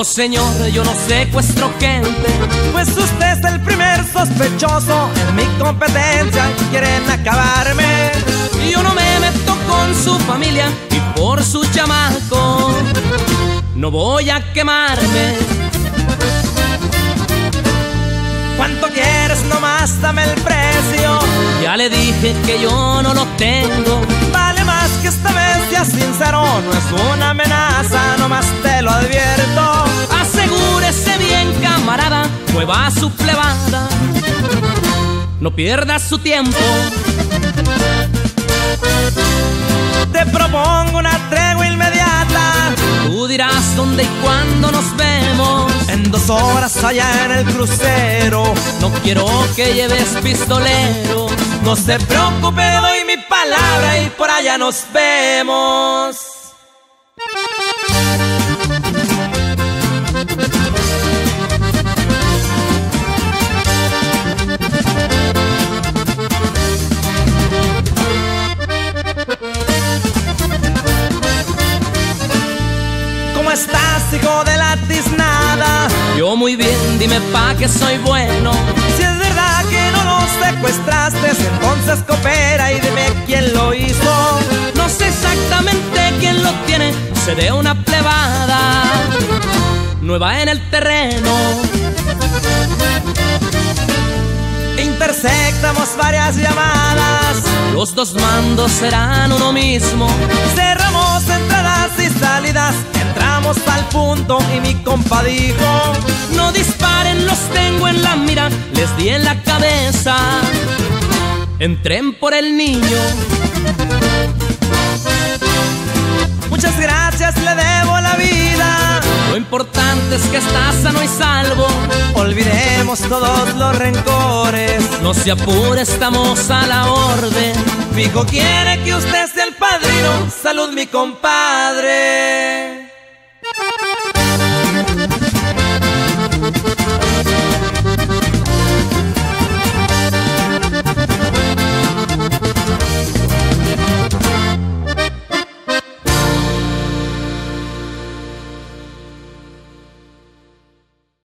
No, señor, yo no secuestro gente. Pues usted es el primer sospechoso en mi competencia. Quieren acabarme. Yo no me meto con su familia y por su chamaco. No voy a quemarme. ¿Cuánto quieres? Nomás dame el precio. Ya le dije que yo no lo tengo. Vale más que esta vez sea sincero. No es una amenaza, Mueva su plebada. No pierda su tiempo. Te propongo una tregua inmediata. Tú dirás dónde y cuándo nos vemos. En dos horas allá en el crucero. No quiero que lleves pistolero. No se preocupe, doy mi palabra y por allá nos vemos. La tiznada? Yo muy bien, dime pa' que soy bueno. Si es verdad que no lo secuestraste, entonces coopera y dime quién lo hizo. No sé exactamente quién lo tiene, se de una plebada nueva en el terreno. Intersectamos varias llamadas, Los dos mandos serán uno mismo. cerramos y mi compa dijo, No disparen, los tengo en la mira, les di en la cabeza. Entren por el niño. muchas gracias, le debo la vida. Lo importante es que está sano y salvo. Olvidemos todos los rencores. No se apure, estamos a la orden. Mi hijo quiere que usted sea el padrino. Salud, mi compadre.